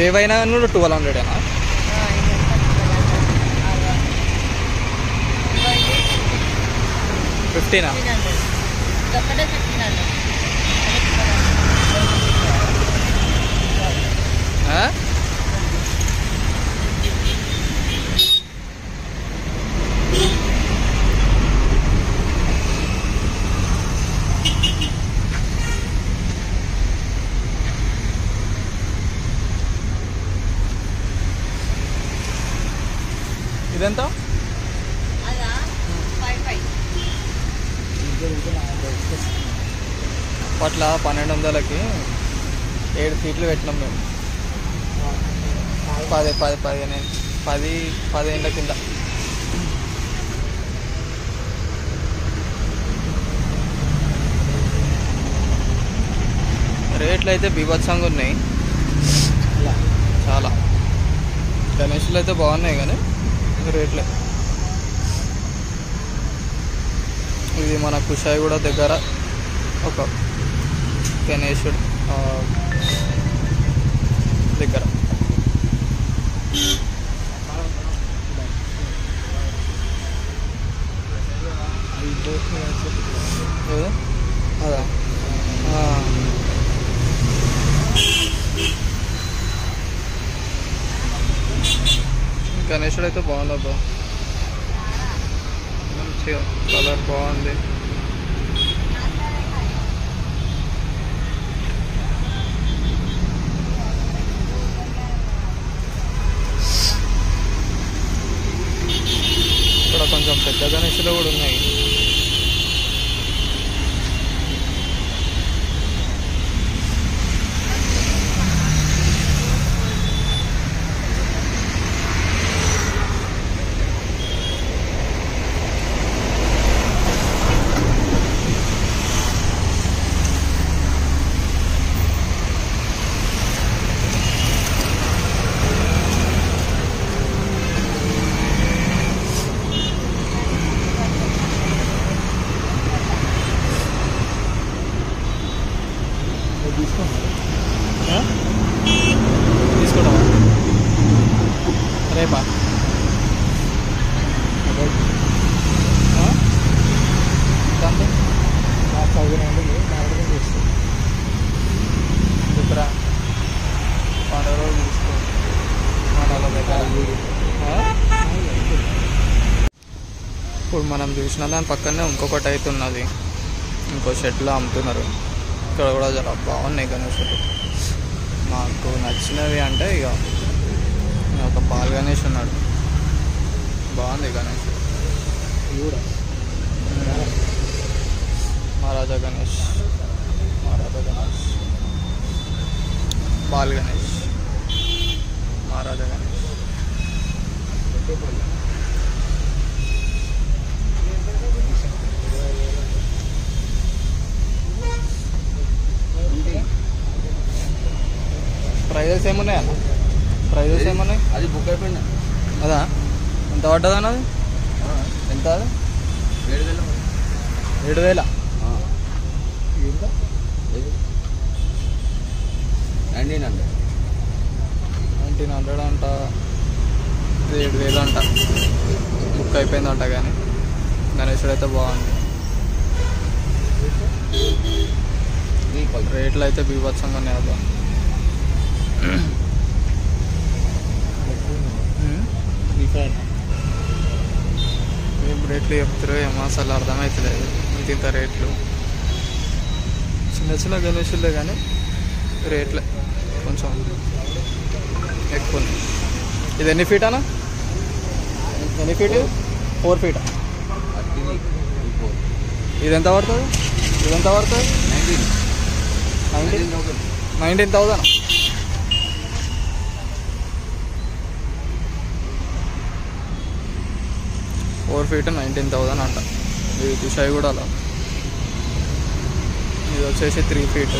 ఏవైనా కూడా ట్వెల్వ్ హండ్రెడేనా ఆ, ఇదంతా చూడాలి. అలా. ఇదిగో ఇది ఫిఫ్టీనా ఎంత? పట్ల పన్నెండు వందలకి ఏడు సీట్లు పెట్టినాం మేము. పది పది పదిహేను పది పదిహేనుల కింద. రేట్లు అయితే బీభత్సంగా ఉన్నాయి. చాలా. గణేష్లు అయితే బాగున్నాయి కానీ రేట్లే ఇది మన కుషాయి కూడా దగ్గర ఒక గణేశుడు ఆ, దగ్గర ఏది? అదా గణేశుడు అయితే బాగుంది అబ్బా మంచిగా కలర్ బాగుంది ఇక్కడ కొంచెం పెద్ద గణేషులు కూడా ఉన్నాయి తీసుకోండి తీసుకుంటావా రేపా ఆ? దాంతో చెప్పరా పండుగ రోజు తీసుకో ఇప్పుడు మనం చూసిన దాని పక్కనే ఇంకొకటి అయితే ఉన్నది ఇంకో షెడ్లో అమ్ముతున్నారు ఇక్కడ కూడా చాలా బాగున్నాయి గణేషులు నాకు నచ్చినవి అంటే ఇక ఒక పాల్ గణేష్ ఉన్నాడు. బాగుంది గణేష్. మహారాజా గణేష్. మహారాజా గణేష్. బాల్ గణేష్ మహారాజా గణేష్ ప్రైజెస్ ఏమున్నాయి అన్న ప్రైజెస్ ఏమున్నాయి? అది బుక్ అయిపోయింది. అదా? ఎంత పడ్డది అన్నది ఎంత అది? ఏడు వేల. ఏడు వేల? నైన్టీన్ హండ్రెడ్ నైన్టీన్ హండ్రెడ్ అంట. ఏడు వేలు అంట. బుక్ అయిపోయిందంట కానీ. గణేశుడు అయితే బాగుంది. రేట్లు అయితే బీభత్సంగా ఉన్నాయి అబ్బా. అసలు అర్థమవుతలేదు. ఇంత ఇంత రేట్లు. చిన్న చిన్న గణేషులే కానీ రేట్లే. కొంచెం ఎక్కువ. ఇది ఎన్ని ఫీట్ అన్న? ఎన్ని ఫీట్ ఫోర్ ఫీట్ ఇది ఎంత పడుతుంది? ఇది ఎంత పడుతుంది? Nineteen nineteen nineteen thousand nineteen thousand four feet nineteen thousand అంట. ఇది తుషాయి కూడా అలా. ఇది వచ్చేసి త్రీ ఫీట్